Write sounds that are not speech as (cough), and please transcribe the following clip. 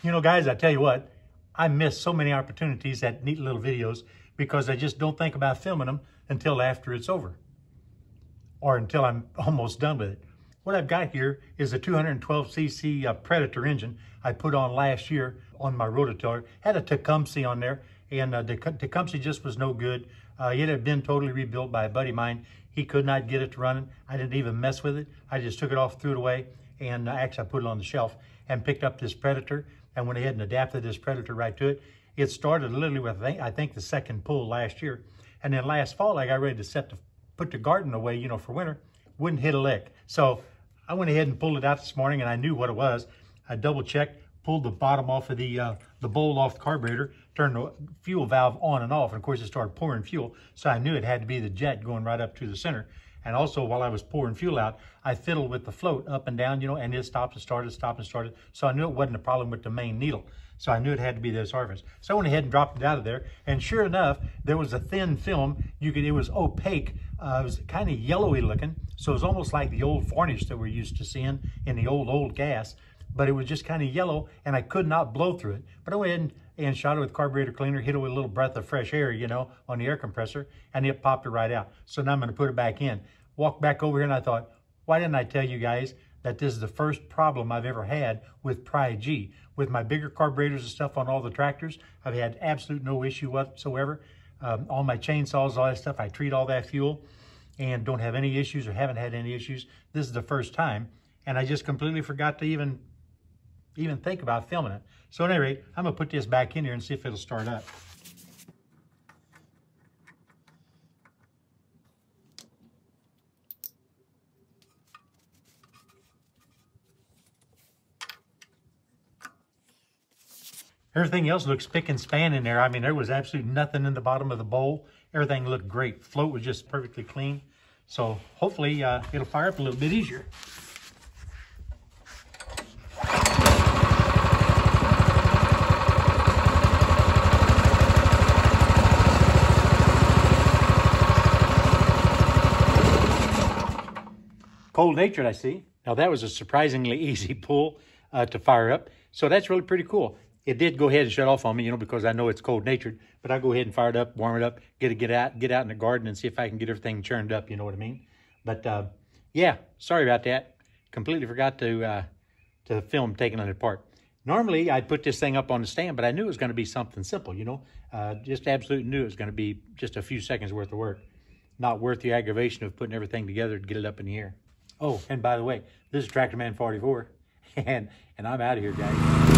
You know, guys, I tell you what, I miss so many opportunities at neat little videos because I just don't think about filming them until after it's over or until I'm (laughs) almost done with it. What I've got here is a 212cc uh, Predator engine I put on last year on my rototiller. Had a Tecumseh on there, and uh, the Tecumseh just was no good. Uh, it had been totally rebuilt by a buddy of mine. He could not get it to running. I didn't even mess with it. I just took it off, threw it away, and uh, actually I put it on the shelf and picked up this Predator and went ahead and adapted this Predator right to it. It started literally with, I think, the second pull last year. And then last fall, I got ready to set to put the garden away, you know, for winter. Wouldn't hit a lick. So I went ahead and pulled it out this morning and I knew what it was. I double checked, pulled the bottom off of the uh, the bowl off the carburetor, turned the fuel valve on and off. And of course, it started pouring fuel. So I knew it had to be the jet going right up to the center. And also, while I was pouring fuel out, I fiddled with the float up and down, you know, and it stopped and started, stopped and started. So I knew it wasn't a problem with the main needle. So I knew it had to be this orifice. So I went ahead and dropped it out of there. And sure enough, there was a thin film. You could, it was opaque. Uh, it was kind of yellowy looking. So it was almost like the old varnish that we're used to seeing in the old, old gas. But it was just kind of yellow and I could not blow through it. But I went and, and shot it with carburetor cleaner, hit it with a little breath of fresh air, you know, on the air compressor, and it popped it right out. So now I'm going to put it back in walked back over here and I thought, why didn't I tell you guys that this is the first problem I've ever had with Pri-G? With my bigger carburetors and stuff on all the tractors, I've had absolute no issue whatsoever. Um, all my chainsaws, all that stuff, I treat all that fuel and don't have any issues or haven't had any issues. This is the first time. And I just completely forgot to even even think about filming it. So at any rate, I'm gonna put this back in here and see if it'll start up. Everything else looks spick and span in there. I mean, there was absolutely nothing in the bottom of the bowl. Everything looked great. Float was just perfectly clean. So hopefully uh, it'll fire up a little bit easier. Cold natured, I see. Now that was a surprisingly (laughs) easy pull uh, to fire up. So that's really pretty cool it did go ahead and shut off on me, you know, because I know it's cold natured. But I'll go ahead and fire it up, warm it up, get it, get out, get out in the garden and see if I can get everything churned up. You know what I mean? But uh, yeah, sorry about that. Completely forgot to uh, to film taking it apart. Normally, I'd put this thing up on the stand, but I knew it was going to be something simple. You know, uh, just absolutely knew it was going to be just a few seconds worth of work, not worth the aggravation of putting everything together to get it up in the air. Oh, and by the way, this is Tractor Man 44, (laughs) and and I'm out of here, guys.